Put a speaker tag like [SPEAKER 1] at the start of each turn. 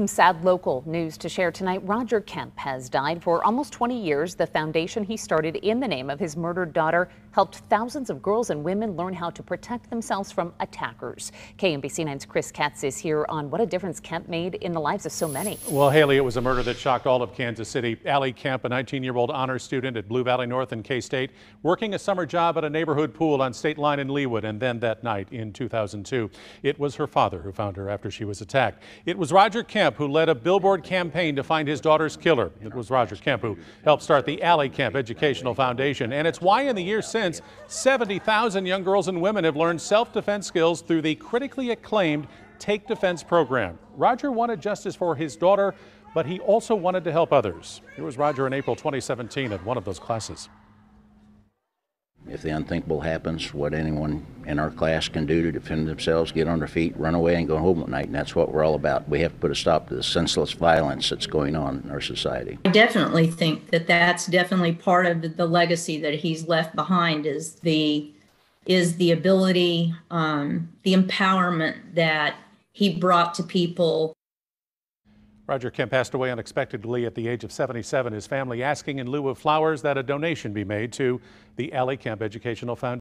[SPEAKER 1] Some sad local news to share tonight. Roger Kemp has died for almost 20 years. The foundation he started in the name of his murdered daughter helped thousands of girls and women learn how to protect themselves from attackers. KMBC 9's Kris Ketz is here on what a difference Kemp made in the lives of so many.
[SPEAKER 2] Well, Haley, it was a murder that shocked all of Kansas City. Ali Kemp, a 19-year-old honors student at Blue Valley North and K-State, working a summer job at a neighborhood pool on State Line in Leawood, and then that night in 2002, it was her father who found her after she was attacked. It was Roger Kemp Kemp, who led a billboard campaign to find his daughter's killer. It was Roger Kemp who helped start the Ali Kemp Educational Foundation. And it's why in the years since, 70,000 young girls and women have learned self-defense skills through the critically acclaimed Take Defense program. Roger wanted justice for his daughter, but he also wanted to help others. Here was Roger in April 2017 at one of those classes.
[SPEAKER 3] If the unthinkable happens, what anyone in our class can do to defend themselves, get on their feet, run away, and go home at night, and that's what we're all about. We have to put a stop to the senseless violence that's going on in our society.
[SPEAKER 4] I definitely think that that's definitely part of the legacy that he's left behind is the is the ability, um, the empowerment that he brought to people
[SPEAKER 2] Roger Kemp passed away unexpectedly at the age of 77. His family asking in lieu of flowers that a donation be made to the Ali Kemp Educational Foundation.